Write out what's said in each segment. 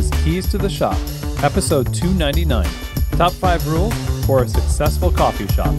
is Keys to the Shop, episode 299 Top 5 Rules for a Successful Coffee Shop.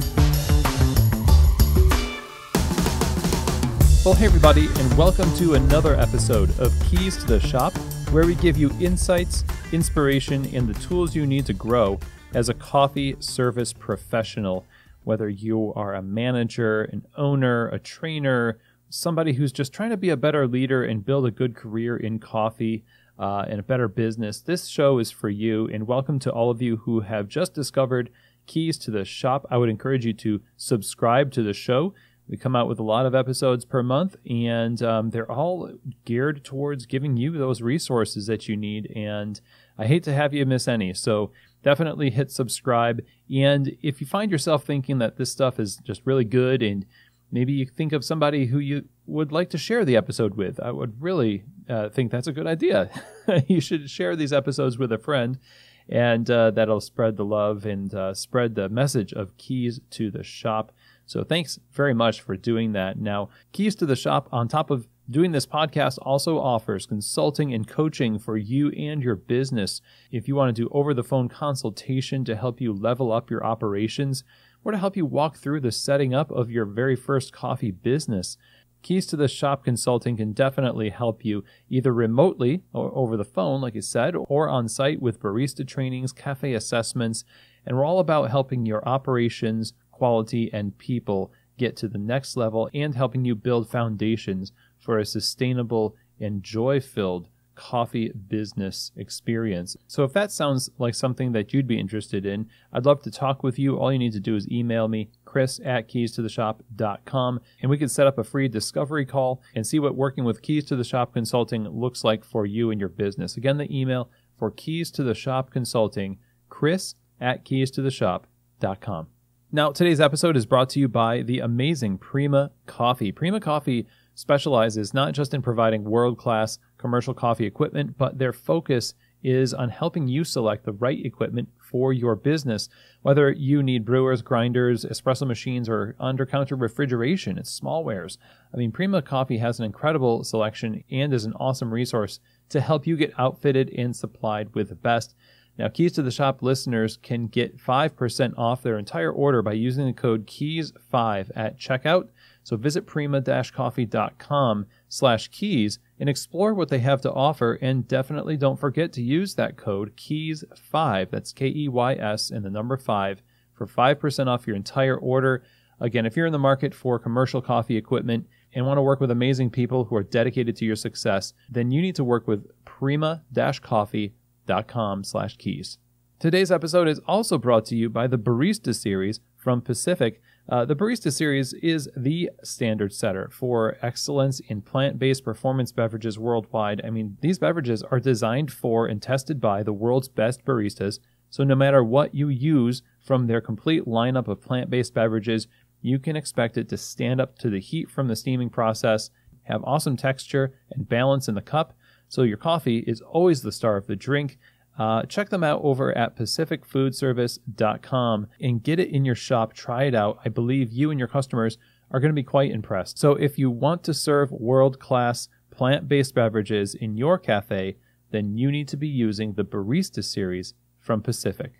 Well, hey, everybody, and welcome to another episode of Keys to the Shop, where we give you insights, inspiration, and the tools you need to grow as a coffee service professional. Whether you are a manager, an owner, a trainer, somebody who's just trying to be a better leader and build a good career in coffee uh, and a better business, this show is for you. And welcome to all of you who have just discovered Keys to the Shop. I would encourage you to subscribe to the show. We come out with a lot of episodes per month, and um, they're all geared towards giving you those resources that you need. And I hate to have you miss any. So definitely hit subscribe. And if you find yourself thinking that this stuff is just really good and maybe you think of somebody who you would like to share the episode with. I would really uh, think that's a good idea. you should share these episodes with a friend, and uh, that'll spread the love and uh, spread the message of Keys to the Shop. So thanks very much for doing that. Now, Keys to the Shop, on top of doing this podcast, also offers consulting and coaching for you and your business. If you want to do over the phone consultation to help you level up your operations, or to help you walk through the setting up of your very first coffee business. Keys to the Shop Consulting can definitely help you either remotely or over the phone, like I said, or on site with barista trainings, cafe assessments, and we're all about helping your operations, quality, and people get to the next level and helping you build foundations for a sustainable and joy filled coffee business experience. So if that sounds like something that you'd be interested in, I'd love to talk with you. All you need to do is email me, chris at keystotheshop.com, and we can set up a free discovery call and see what working with Keys to the Shop Consulting looks like for you and your business. Again, the email for Keys to the Shop Consulting, chris at keystotheshop.com. Now, today's episode is brought to you by the amazing Prima Coffee. Prima Coffee specializes not just in providing world class commercial coffee equipment, but their focus is on helping you select the right equipment for your business. Whether you need brewers, grinders, espresso machines, or under counter refrigeration, it's smallwares. I mean, Prima Coffee has an incredible selection and is an awesome resource to help you get outfitted and supplied with the best. Now, Keys to the Shop listeners can get 5% off their entire order by using the code KEYS5 at checkout. So visit prima-coffee.com slash keys and explore what they have to offer. And definitely don't forget to use that code KEYS5, that's K-E-Y-S and the number 5, for 5% off your entire order. Again, if you're in the market for commercial coffee equipment and want to work with amazing people who are dedicated to your success, then you need to work with prima-coffee.com slash keys. Today's episode is also brought to you by the Barista Series from Pacific uh, the Barista Series is the standard setter for excellence in plant based performance beverages worldwide. I mean, these beverages are designed for and tested by the world's best baristas, so no matter what you use from their complete lineup of plant based beverages, you can expect it to stand up to the heat from the steaming process, have awesome texture and balance in the cup, so your coffee is always the star of the drink. Uh, check them out over at pacificfoodservice.com and get it in your shop. Try it out. I believe you and your customers are going to be quite impressed. So, if you want to serve world class plant based beverages in your cafe, then you need to be using the Barista series from Pacific.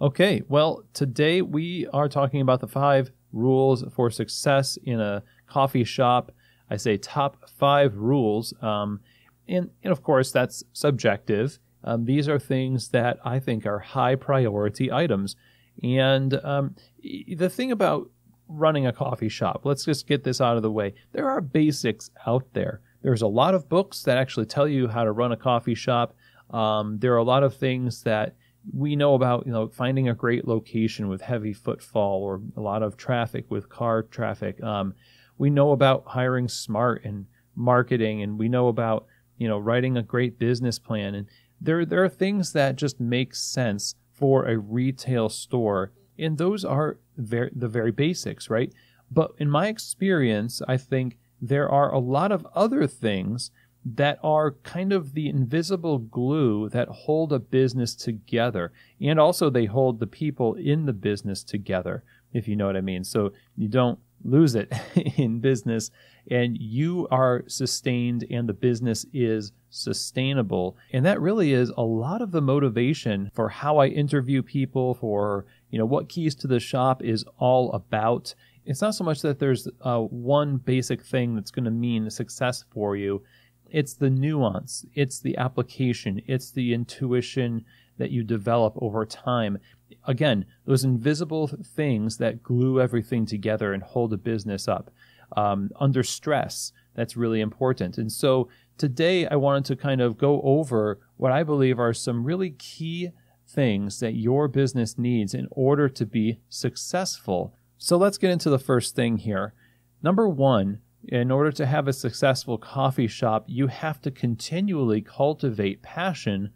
Okay, well, today we are talking about the five rules for success in a coffee shop. I say top five rules. Um, and, and of course, that's subjective. Um, these are things that I think are high priority items. And um, the thing about running a coffee shop, let's just get this out of the way. There are basics out there. There's a lot of books that actually tell you how to run a coffee shop. Um, there are a lot of things that we know about, you know, finding a great location with heavy footfall or a lot of traffic with car traffic. Um, we know about hiring smart and marketing, and we know about, you know, writing a great business plan. And there, there are things that just make sense for a retail store, and those are the very basics, right? But in my experience, I think there are a lot of other things that are kind of the invisible glue that hold a business together. And also, they hold the people in the business together, if you know what I mean. So you don't lose it in business and you are sustained and the business is sustainable. And that really is a lot of the motivation for how I interview people for, you know, what keys to the shop is all about. It's not so much that there's uh, one basic thing that's going to mean success for you. It's the nuance. It's the application. It's the intuition that you develop over time. Again, those invisible things that glue everything together and hold a business up. Um, under stress, that's really important. And so today I wanted to kind of go over what I believe are some really key things that your business needs in order to be successful. So let's get into the first thing here. Number one, in order to have a successful coffee shop, you have to continually cultivate passion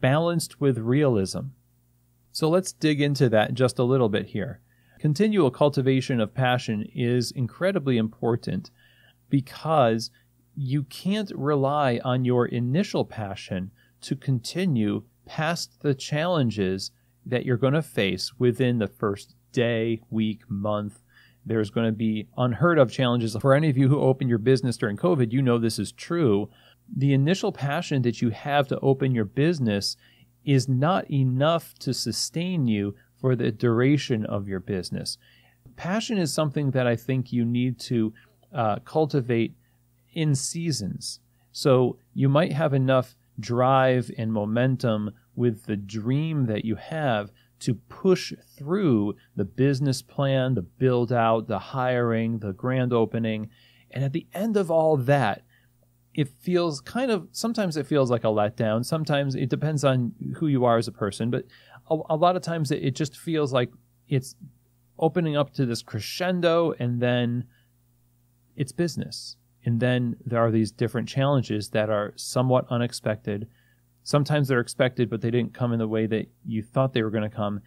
balanced with realism. So let's dig into that just a little bit here. Continual cultivation of passion is incredibly important because you can't rely on your initial passion to continue past the challenges that you're going to face within the first day, week, month. There's going to be unheard of challenges. For any of you who opened your business during COVID, you know this is true. The initial passion that you have to open your business is not enough to sustain you for the duration of your business. Passion is something that I think you need to uh, cultivate in seasons. So you might have enough drive and momentum with the dream that you have to push through the business plan, the build out, the hiring, the grand opening. And at the end of all that, it feels kind of sometimes it feels like a letdown. Sometimes it depends on who you are as a person, but a, a lot of times it, it just feels like it's opening up to this crescendo and then it's business. And then there are these different challenges that are somewhat unexpected. Sometimes they're expected, but they didn't come in the way that you thought they were going to come.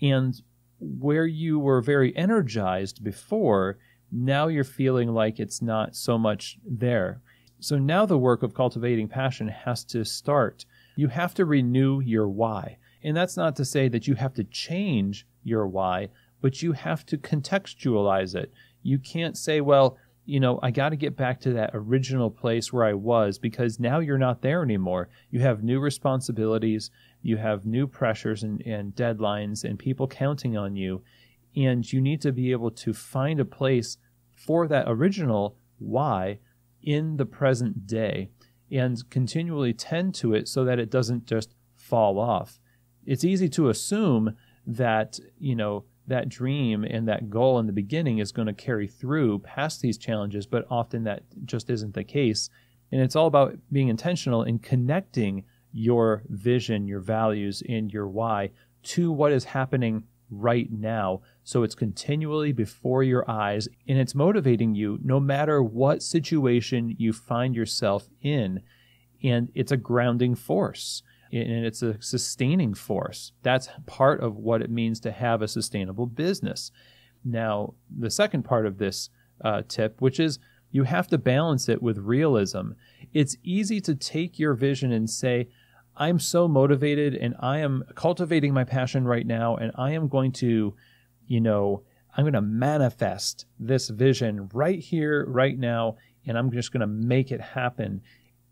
And where you were very energized before, now you're feeling like it's not so much there. So now the work of cultivating passion has to start. You have to renew your why. And that's not to say that you have to change your why, but you have to contextualize it. You can't say, well, you know, I got to get back to that original place where I was because now you're not there anymore. You have new responsibilities, you have new pressures and, and deadlines, and people counting on you. And you need to be able to find a place for that original why in the present day and continually tend to it so that it doesn't just fall off. It's easy to assume that, you know, that dream and that goal in the beginning is going to carry through past these challenges, but often that just isn't the case. And it's all about being intentional in connecting your vision, your values, and your why to what is happening right now. So it's continually before your eyes and it's motivating you no matter what situation you find yourself in. And it's a grounding force and it's a sustaining force. That's part of what it means to have a sustainable business. Now, the second part of this uh, tip, which is you have to balance it with realism. It's easy to take your vision and say, I'm so motivated and I am cultivating my passion right now and I am going to, you know, I'm going to manifest this vision right here, right now, and I'm just going to make it happen.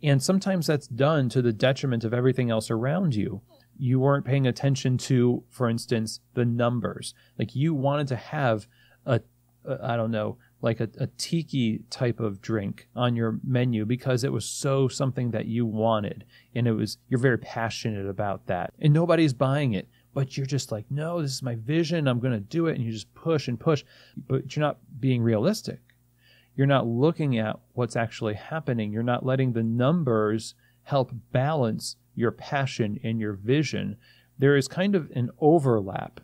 And sometimes that's done to the detriment of everything else around you. You weren't paying attention to, for instance, the numbers. Like you wanted to have a, a I don't know, like a, a tiki type of drink on your menu because it was so something that you wanted and it was you're very passionate about that and nobody's buying it but you're just like no this is my vision i'm going to do it and you just push and push but you're not being realistic. You're not looking at what's actually happening. You're not letting the numbers help balance your passion and your vision. There is kind of an overlap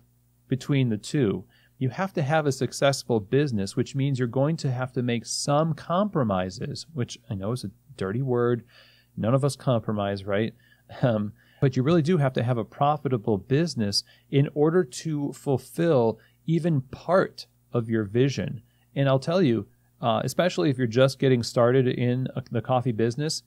between the two you have to have a successful business, which means you're going to have to make some compromises, which I know is a dirty word. None of us compromise, right? Um, but you really do have to have a profitable business in order to fulfill even part of your vision. And I'll tell you, uh, especially if you're just getting started in a, the coffee business,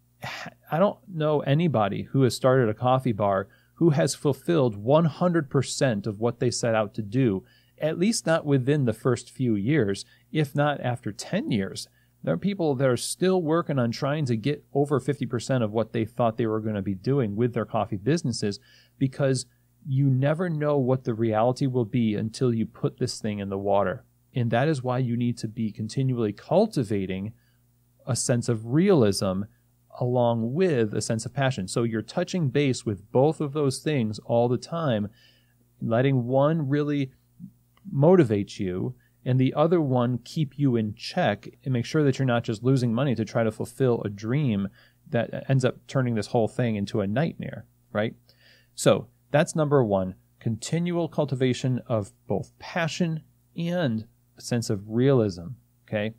I don't know anybody who has started a coffee bar who has fulfilled 100% of what they set out to do at least not within the first few years, if not after 10 years. There are people that are still working on trying to get over 50% of what they thought they were going to be doing with their coffee businesses because you never know what the reality will be until you put this thing in the water. And that is why you need to be continually cultivating a sense of realism along with a sense of passion. So you're touching base with both of those things all the time, letting one really motivate you and the other one keep you in check and make sure that you're not just losing money to try to fulfill a dream that ends up turning this whole thing into a nightmare, right? So that's number one continual cultivation of both passion and a sense of realism, okay?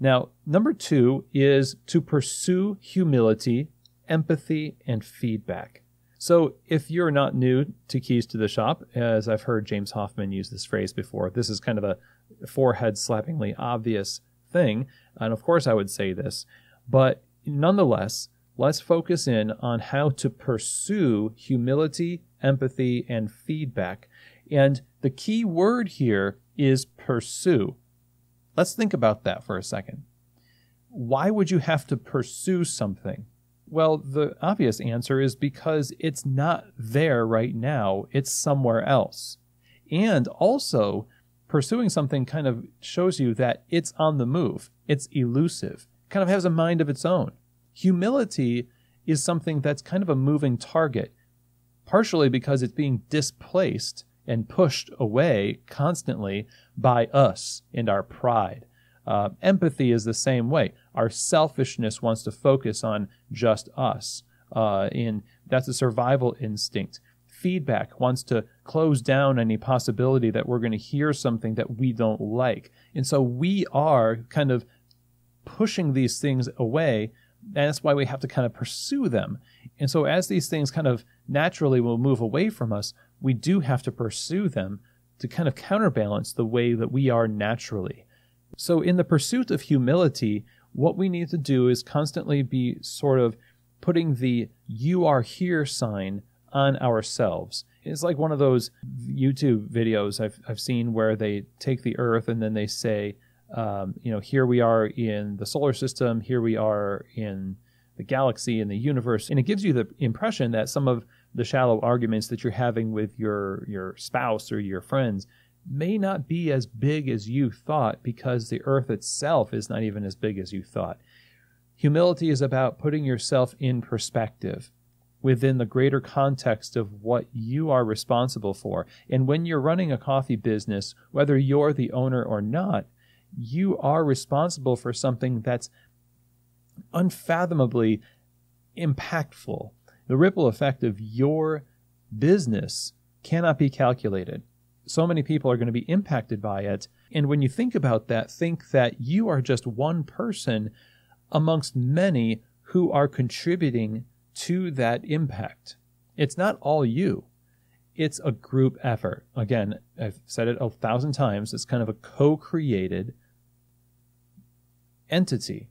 Now, number two is to pursue humility, empathy, and feedback. So, if you're not new to Keys to the Shop, as I've heard James Hoffmann use this phrase before, this is kind of a forehead slappingly obvious thing. And of course, I would say this, but nonetheless, let's focus in on how to pursue humility, empathy, and feedback. And the key word here is pursue. Let's think about that for a second. Why would you have to pursue something? Well, the obvious answer is because it's not there right now, it's somewhere else. And also, pursuing something kind of shows you that it's on the move, it's elusive, kind of has a mind of its own. Humility is something that's kind of a moving target, partially because it's being displaced and pushed away constantly by us and our pride. Uh, empathy is the same way. Our selfishness wants to focus on just us, uh, and that's a survival instinct. Feedback wants to close down any possibility that we're going to hear something that we don't like. And so we are kind of pushing these things away. And that's why we have to kind of pursue them. And so as these things kind of naturally will move away from us, we do have to pursue them to kind of counterbalance the way that we are naturally. So, in the pursuit of humility, what we need to do is constantly be sort of putting the you are here sign on ourselves. It's like one of those YouTube videos I've, I've seen where they take the earth and then they say, um, you know, here we are in the solar system, here we are in the galaxy, in the universe. And it gives you the impression that some of the shallow arguments that you're having with your, your spouse or your friends may not be as big as you thought because the earth itself is not even as big as you thought. Humility is about putting yourself in perspective within the greater context of what you are responsible for. And when you're running a coffee business, whether you're the owner or not, you are responsible for something that's unfathomably impactful. The ripple effect of your business cannot be calculated so many people are going to be impacted by it. And when you think about that, think that you are just one person amongst many who are contributing to that impact. It's not all you. It's a group effort. Again, I've said it a thousand times. It's kind of a co created entity.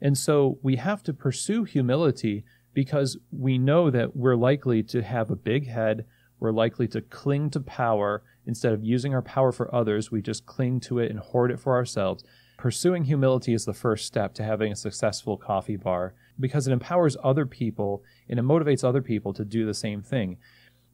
And so we have to pursue humility because we know that we're likely to have a big head, we're likely to cling to power. Instead of using our power for others, we just cling to it and hoard it for ourselves. Pursuing humility is the first step to having a successful coffee bar because it empowers other people and it motivates other people to do the same thing.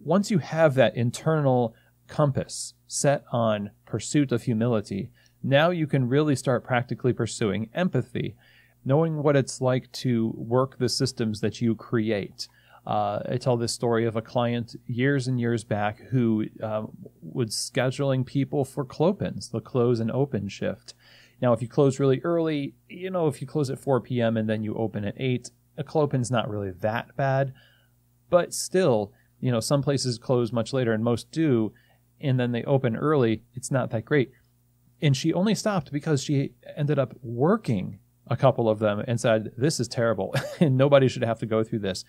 Once you have that internal compass set on pursuit of humility, now you can really start practically pursuing empathy, knowing what it's like to work the systems that you create. Uh, I tell this story of a client years and years back who uh, was scheduling people for clopens, the close and open shift. Now, if you close really early, you know, if you close at 4 p.m. and then you open at 8, a clopen's not really that bad. But still, you know, some places close much later and most do, and then they open early. It's not that great. And she only stopped because she ended up working a couple of them and said, This is terrible, and nobody should have to go through this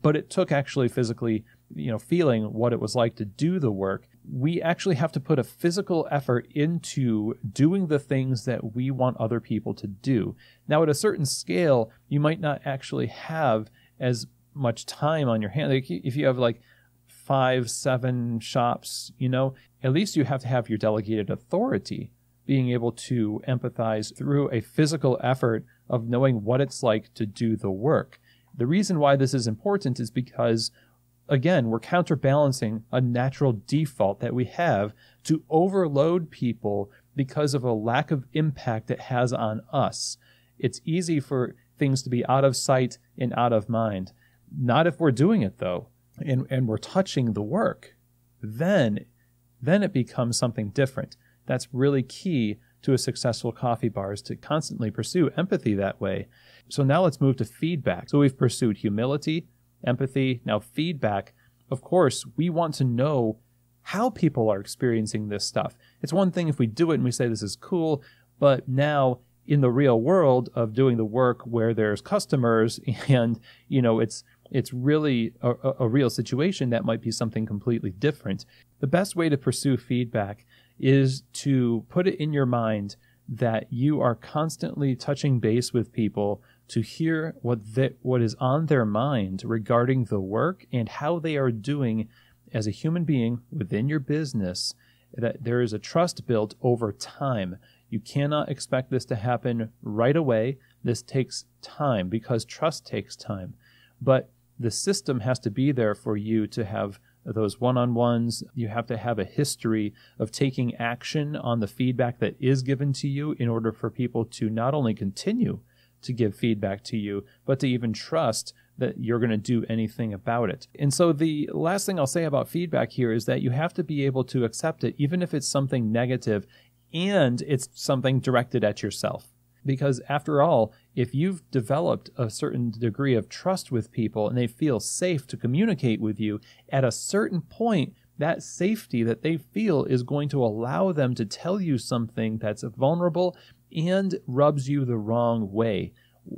but it took actually physically, you know, feeling what it was like to do the work. We actually have to put a physical effort into doing the things that we want other people to do. Now, at a certain scale, you might not actually have as much time on your hand. Like if you have like five, seven shops, you know, at least you have to have your delegated authority being able to empathize through a physical effort of knowing what it's like to do the work. The reason why this is important is because, again, we're counterbalancing a natural default that we have to overload people because of a lack of impact it has on us. It's easy for things to be out of sight and out of mind. Not if we're doing it though, and, and we're touching the work. Then, then it becomes something different. That's really key to a successful coffee bar is to constantly pursue empathy that way. So now let's move to feedback. So we've pursued humility, empathy, now feedback. Of course, we want to know how people are experiencing this stuff. It's one thing if we do it and we say this is cool, but now in the real world of doing the work where there's customers and you know it's it's really a, a, real situation that might be something completely different the best way to pursue feedback is to put it in your mind that you are constantly touching base with people to hear what what is on their mind regarding the work and how they are doing as a human being within your business that there is a trust built over time you cannot expect this to happen right away. This takes time because trust takes time. But the system has to be there for you to have those one on ones. You have to have a history of taking action on the feedback that is given to you in order for people to not only continue to give feedback to you, but to even trust that you're going to do anything about it. And so the last thing I'll say about feedback here is that you have to be able to accept it, even if it's something negative and it's something directed at yourself. Because after all, if you've developed a certain degree of trust with people and they feel safe to communicate with you, at a certain point, that safety that they feel is going to allow them to tell you something that's vulnerable and rubs you the wrong way.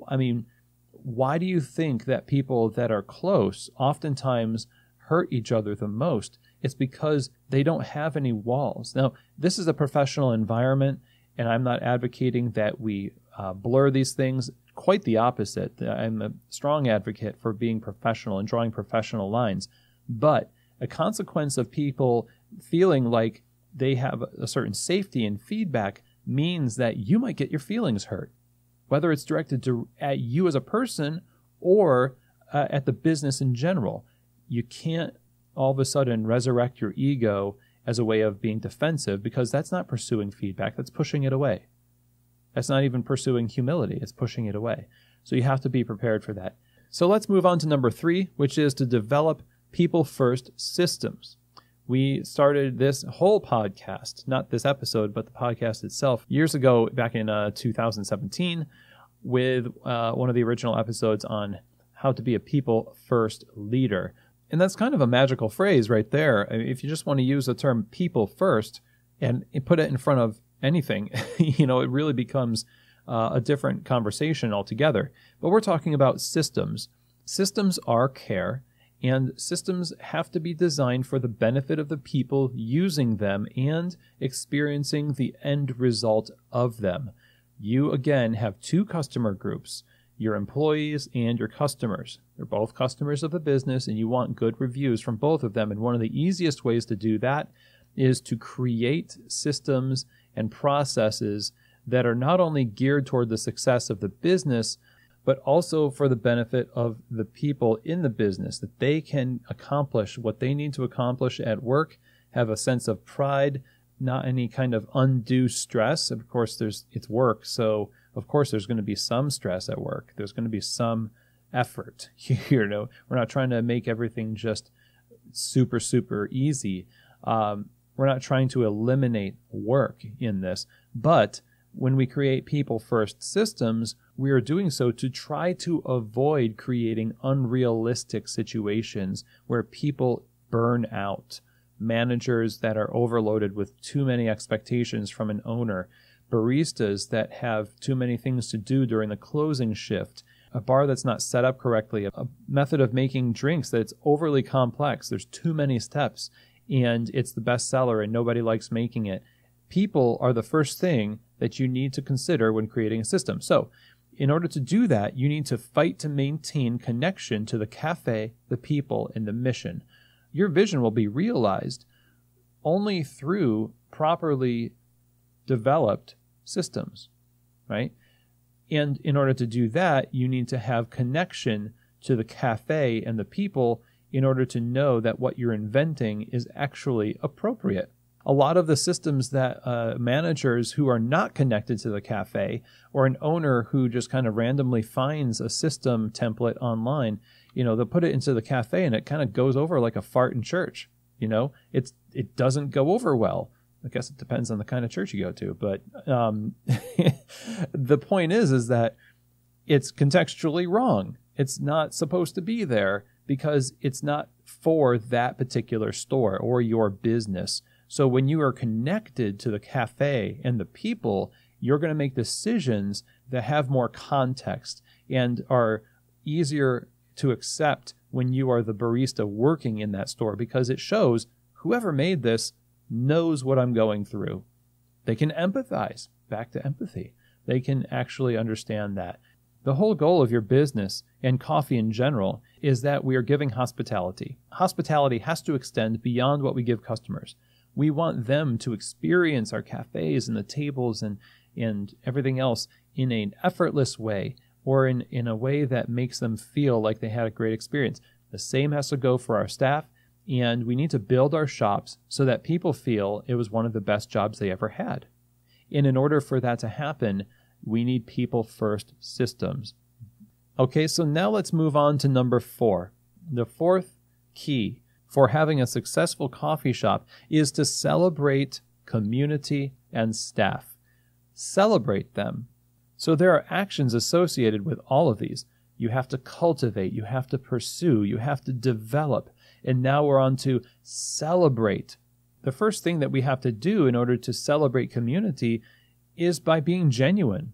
I mean, why do you think that people that are close oftentimes hurt each other the most? It's because they don't have any walls. Now, this is a professional environment, and I'm not advocating that we uh, blur these things. Quite the opposite. I'm a strong advocate for being professional and drawing professional lines. But a consequence of people feeling like they have a certain safety and feedback means that you might get your feelings hurt, whether it's directed to at you as a person or uh, at the business in general. You can't all of a sudden resurrect your ego as a way of being defensive because that's not pursuing feedback, that's pushing it away. That's not even pursuing humility, it's pushing it away. So you have to be prepared for that. So let's move on to number three, which is to develop people first systems. We started this whole podcast, not this episode, but the podcast itself, years ago, back in uh, 2017, with uh, one of the original episodes on how to be a people first leader. And that's kind of a magical phrase right there. I mean, if you just want to use the term people first and put it in front of anything, you know, it really becomes uh, a different conversation altogether. But we're talking about systems. Systems are care, and systems have to be designed for the benefit of the people using them and experiencing the end result of them. You again have two customer groups your employees and your customers. They're both customers of the business, and you want good reviews from both of them. And one of the easiest ways to do that is to create systems and processes that are not only geared toward the success of the business, but also for the benefit of the people in the business, that they can accomplish what they need to accomplish at work, have a sense of pride, not any kind of undue stress. Of course, there's it's work, so of course there's going to be some stress at work. There's going to be some effort. you know, we're not trying to make everything just super super easy. Um, we're not trying to eliminate work in this, but when we create people first systems, we are doing so to try to avoid creating unrealistic situations where people burn out. Managers that are overloaded with too many expectations from an owner, baristas that have too many things to do during the closing shift, a bar that's not set up correctly, a method of making drinks that's overly complex. There's too many steps and it's the best seller and nobody likes making it. People are the first thing that you need to consider when creating a system. So, in order to do that, you need to fight to maintain connection to the cafe, the people, and the mission. your vision will be realized only through properly developed systems, right? And in order to do that, you need to have connection to the cafe and the people in order to know that what you're inventing is actually appropriate. A lot of the systems that uh, managers who are not connected to the cafe or an owner who just kind of randomly finds a system template online, you know, they'll put it into the cafe and it kind of goes over like a fart in church. You know, it's it doesn't go over well. I guess it depends on the kind of church you go to, but um, the point is, is that it's contextually wrong. It's not supposed to be there because it's not for that particular store or your business. So when you are connected to the cafe and the people, you're going to make decisions that have more context and are easier to accept when you are the barista working in that store because it shows whoever made this knows what I'm going through. They can empathize, back to empathy. They can actually understand that. The whole goal of your business and coffee in general is that we are giving hospitality. Hospitality has to extend beyond what we give customers. We want them to experience our cafes and the tables and, and everything else in an effortless way or in, in a way that makes them feel like they had a great experience. The same has to go for our staff, and we need to build our shops so that people feel it was one of the best jobs they ever had. And in order for that to happen, we need people first systems. Okay, so now let's move on to number four. The fourth key for having a successful coffee shop is to celebrate community and staff. Celebrate them. So there are actions associated with all of these. You have to cultivate, you have to pursue, you have to develop. And now we're on to celebrate. The first thing that we have to do in order to celebrate community is by being genuine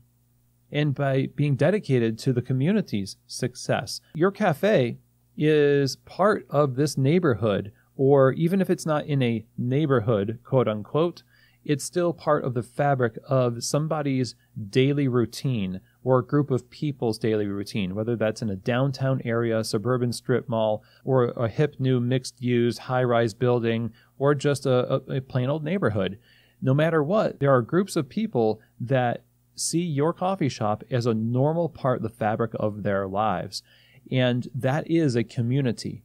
and by being dedicated to the community's success. Your cafe is part of this neighborhood, or even if it's not in a neighborhood, quote unquote, it's still part of the fabric of somebody's daily routine or a group of people's daily routine, whether that's in a downtown area, suburban strip mall, or a hip new mixed use high rise building, or just a, a, a plain old neighborhood no matter what, there are groups of people that see your coffee shop as a normal part of the fabric of their lives. And that is a community.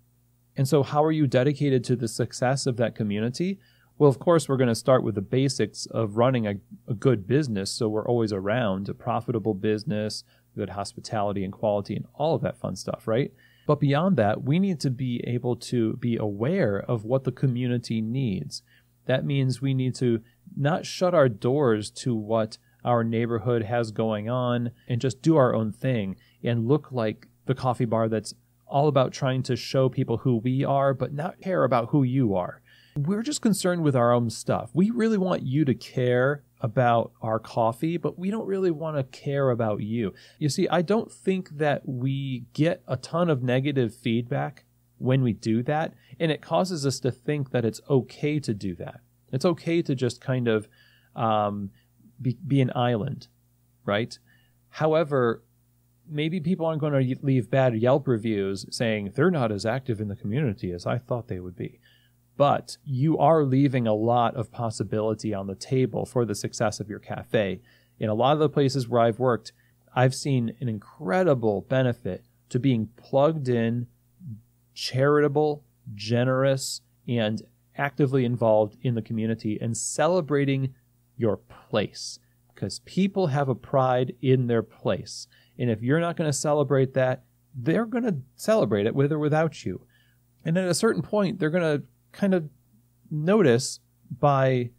And so, how are you dedicated to the success of that community? Well, of course, we're going to start with the basics of running a, a good business. So, we're always around a profitable business, good hospitality and quality, and all of that fun stuff, right? But beyond that, we need to be able to be aware of what the community needs. That means we need to not shut our doors to what our neighborhood has going on and just do our own thing and look like the coffee bar that's all about trying to show people who we are, but not care about who you are. We're just concerned with our own stuff. We really want you to care about our coffee, but we don't really want to care about you. You see, I don't think that we get a ton of negative feedback when we do that, and it causes us to think that it's okay to do that. It's okay to just kind of um, be, be an island, right? However, maybe people aren't going to leave bad Yelp reviews saying they're not as active in the community as I thought they would be. But you are leaving a lot of possibility on the table for the success of your cafe. In a lot of the places where I've worked, I've seen an incredible benefit to being plugged in, charitable, generous, and actively involved in the community and celebrating your place because people have a pride in their place. And if you're not going to celebrate that, they're going to celebrate it with or without you. And at a certain point, they're going to kind of notice by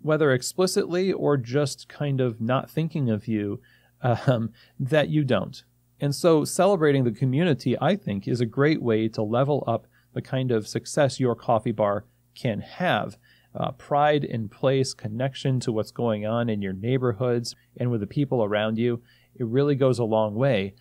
whether explicitly or just kind of not thinking of you um, that you don't. And so celebrating the community, I think, is a great way to level up the kind of success your coffee bar can have. Uh, pride in place, connection to what's going on in your neighborhoods and with the people around you, it really goes a long way.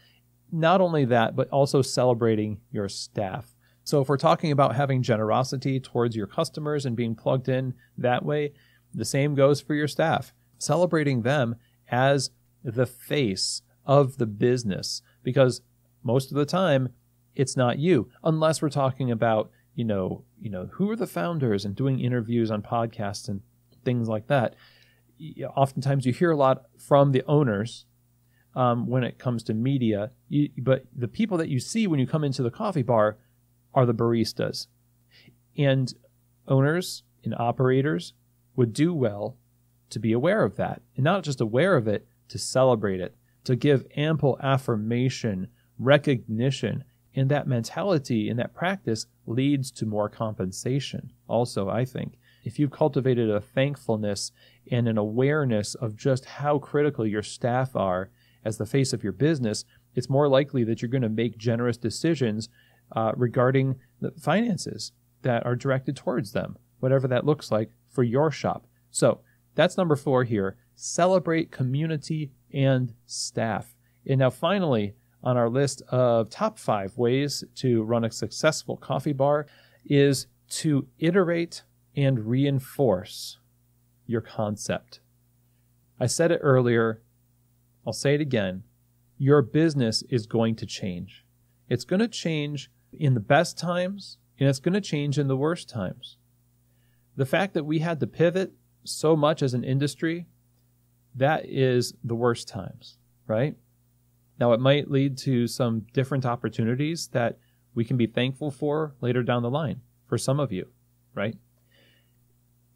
Not only that, but also celebrating your staff. So, if we're talking about having generosity towards your customers and being plugged in that way, the same goes for your staff. Celebrating them as the face of the business, because most of the time, it's not you, unless we're talking about you know, you know, who are the founders and doing interviews on podcasts and things like that. Oftentimes, you hear a lot from the owners um, when it comes to media, you, but the people that you see when you come into the coffee bar are the baristas, and owners and operators would do well to be aware of that, and not just aware of it, to celebrate it, to give ample affirmation, recognition, and that mentality and that practice leads to more compensation. Also, I think if you've cultivated a thankfulness and an awareness of just how critical your staff are as the face of your business, it's more likely that you're going to make generous decisions uh, regarding the finances that are directed towards them, whatever that looks like for your shop. So that's number four here. Celebrate community and staff. And now, finally, on our list of top five ways to run a successful coffee bar is to iterate and reinforce your concept. I said it earlier, I'll say it again. Your business is going to change. It's going to change in the best times and it's going to change in the worst times. The fact that we had to pivot so much as an industry, that is the worst times, right? Now, it might lead to some different opportunities that we can be thankful for later down the line for some of you, right?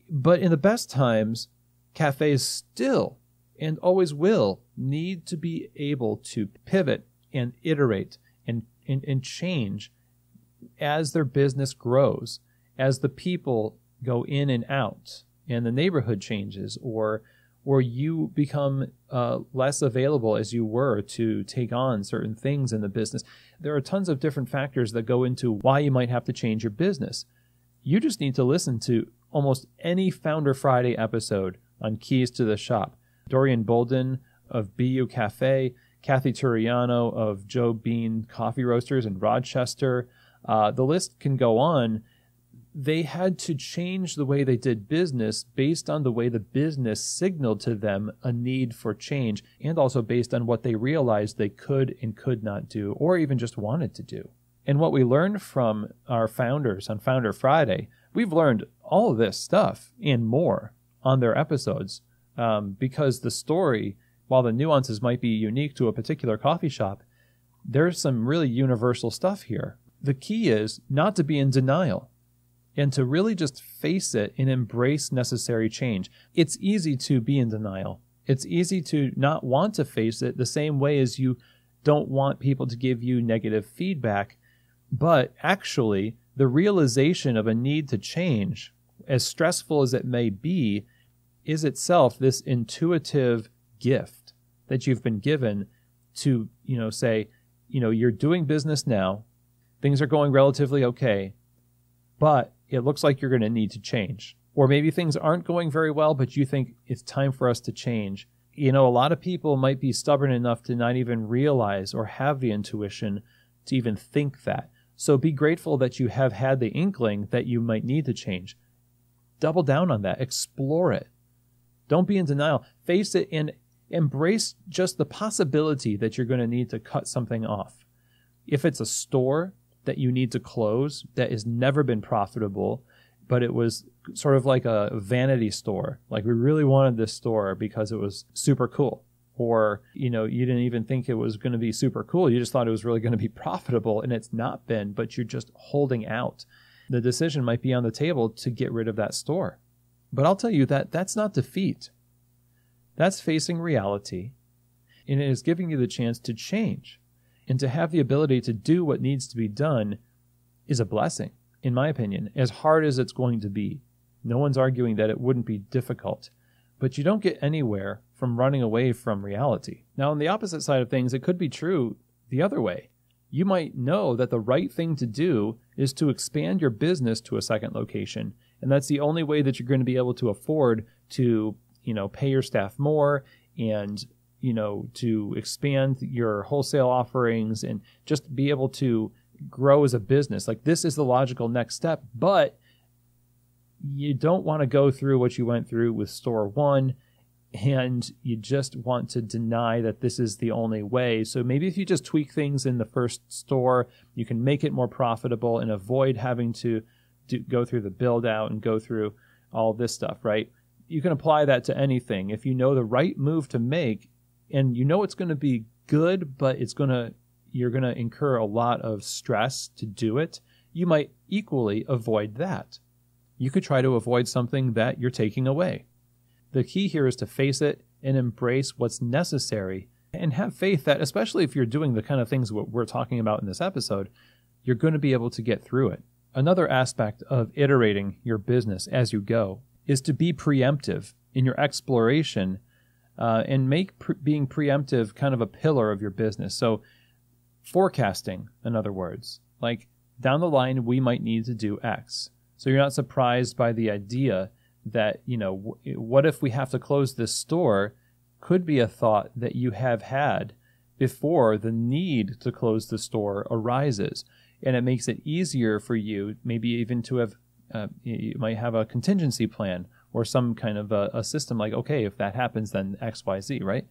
But in the best times, cafes still and always will need to be able to pivot and iterate and, and, and change as their business grows, as the people go in and out and the neighborhood changes or or you become uh, less available as you were to take on certain things in the business. There are tons of different factors that go into why you might have to change your business. You just need to listen to almost any Founder Friday episode on Keys to the Shop. Dorian Bolden of Beyu Caffe, Kathy Turiano of Joe Bean Coffee Roasters in Rochester. Uh, the list can go on they had to change the way they did business based on the way the business signaled to them a need for change and also based on what they realized they could and could not do or even just wanted to do. And what we learned from our founders on Founder Friday, we've learned all of this stuff and more on their episodes um, because the story, while the nuances might be unique to a particular coffee shop, there's some really universal stuff here. The key is not to be in denial and to really just face it and embrace necessary change. It's easy to be in denial. It's easy to not want to face it the same way as you don't want people to give you negative feedback. But actually, the realization of a need to change, as stressful as it may be, is itself this intuitive gift that you've been given to, you know, say, you know, you're doing business now, things are going relatively okay, but it looks like you're going to need to change. Or maybe things aren't going very well, but you think it's time for us to change. You know, a lot of people might be stubborn enough to not even realize or have the intuition to even think that. So be grateful that you have had the inkling that you might need to change. Double down on that, explore it. Don't be in denial. Face it and embrace just the possibility that you're going to need to cut something off. If it's a store, that you need to close that has never been profitable, but it was sort of like a vanity store. Like we really wanted this store because it was super cool. Or, you know, you didn't even think it was going to be super cool. You just thought it was really going to be profitable and it's not been, but you're just holding out. The decision might be on the table to get rid of that store. But I'll tell you that that's not defeat. That's facing reality and it is giving you the chance to change and to have the ability to do what needs to be done is a blessing, in my opinion, as hard as it's going to be. No one's arguing that it wouldn't be difficult, but you don't get anywhere from running away from reality. Now, on the opposite side of things, it could be true the other way. You might know that the right thing to do is to expand your business to a second location, and that's the only way that you're going to be able to afford to, you know, pay your staff more and you know, to expand your wholesale offerings and just be able to grow as a business. Like this is the logical next step, but you don't want to go through what you went through with store one and you just want to deny that this is the only way. So maybe if you just tweak things in the first store, you can make it more profitable and avoid having to do, go through the build out and go through all this stuff, right? You can apply that to anything. If you know the right move to make and you know it's going to be good, but it's going to you're going to incur a lot of stress to do it, you might equally avoid that. You could try to avoid something that you're taking away. The key here is to face it and embrace what's necessary and have faith that, especially if you're doing the kind of things what we're talking about in this episode, you're going to be able to get through it. Another aspect of iterating your business as you go is to be preemptive in your exploration uh, and make pre- being preemptive kind of a pillar of your business. So, forecasting, in other words, like down the line, we might need to do X. So you're not surprised by the idea that, you know, w- what if we have to close this store could be a thought that you have had before the need to close the store arises. And it makes it easier for you, maybe even to have, uh, you might have a contingency plan or some kind of a, a system like, okay, if that happens, then X, Y, Z, right?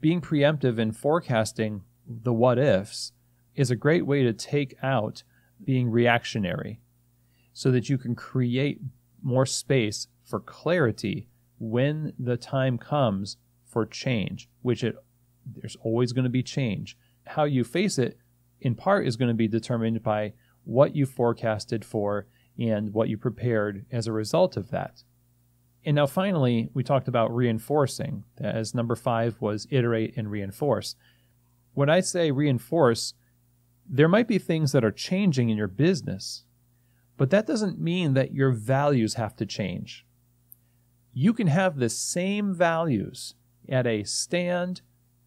Being preemptive and forecasting the what ifs is a great way to take out being reactionary so that you can create more space for clarity when the time comes for change, which it there's always going to be change. How you face it in part is going to be determined by what you forecasted for and what you prepared as a result of that. And now finally, we talked about reinforcing as number 5 was iterate and reinforce. When I say reinforce, there might be things that are changing in your business, but that doesn't mean that your values have to change. You can have the same values at a stand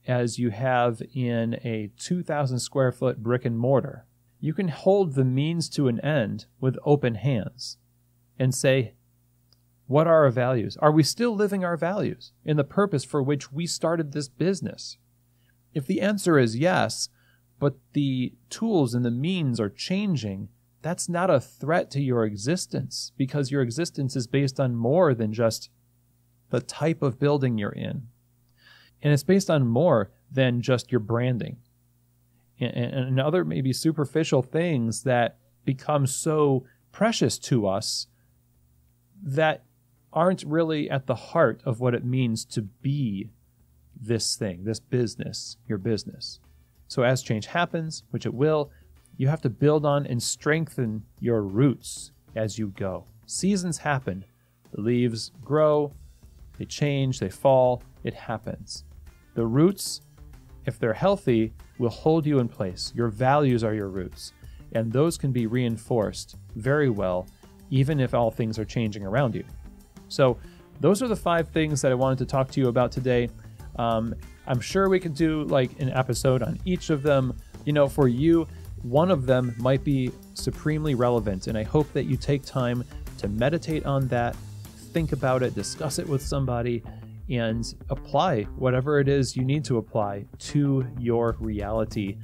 as you have in a 2,000 square foot brick and mortar. You can hold the means to an end with open hands and say, What are our values? Are we still living our values in the purpose for which we started this business? If the answer is yes, but the tools and the means are changing, that's not a threat to your existence because your existence is based on more than just the type of building you're in. And it's based on more than just your branding and, other maybe superficial things that become so precious to us that aren't really at the heart of what it means to be this thing, this business, your business. So as change happens, which it will, you have to build on and strengthen your roots as you go. Seasons happen. The leaves grow, they change, they fall, it happens. The roots, if they're healthy, will hold you in place. Your values are your roots, and those can be reinforced very well, even if all things are changing around you. So, those are the five things that I wanted to talk to you about today. Um, I'm sure we could do like an episode on each of them. You know, for you, one of them might be supremely relevant, and I hope that you take time to meditate on that, think about it, discuss it with somebody, and apply whatever it is you need to apply to your reality.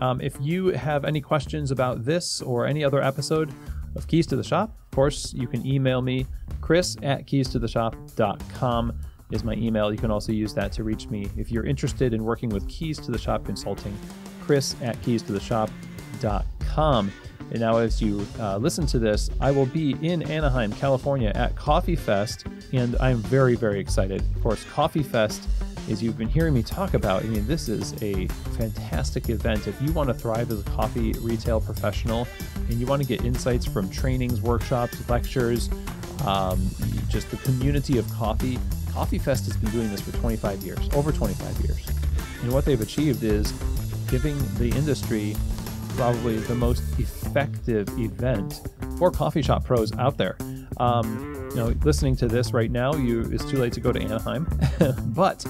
Um, if you have any questions about this or any other episode of Keys to the Shop, of course, you can email me, chris at keystotheshop.com is my email. You can also use that to reach me if you're interested in working with Keys to the Shop Consulting. Chris at keystotheshop.com. And now, as you uh, listen to this, I will be in Anaheim, California at Coffee Fest, and I'm very, very excited. Of course, Coffee Fest, as you've been hearing me talk about, I mean, this is a fantastic event. If you want to thrive as a coffee retail professional and you want to get insights from trainings, workshops, lectures, um, just the community of coffee, Coffee Fest has been doing this for 25 years, over 25 years. And what they've achieved is giving the industry probably the most effective event for coffee shop pros out there. Um, you know, listening to this right now, you it's too late to go to Anaheim, but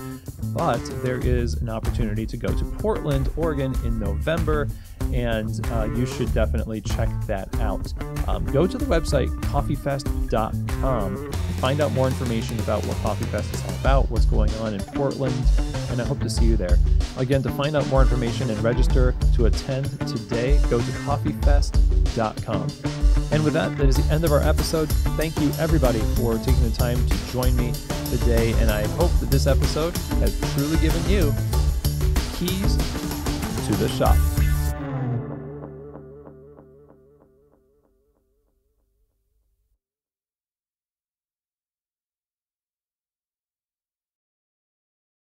but there is an opportunity to go to Portland, Oregon in November, and uh, you should definitely check that out. Um, go to the website coffeefest.com find out more information about what Coffee Fest is all about, what's going on in Portland, and I hope to see you there. Again, to find out more information and register to attend today, go to coffeefest.com. And with that, that is the end of our episode. Thank you, everybody, for taking the time to join me today. And I hope that this episode has truly given you keys to the shop.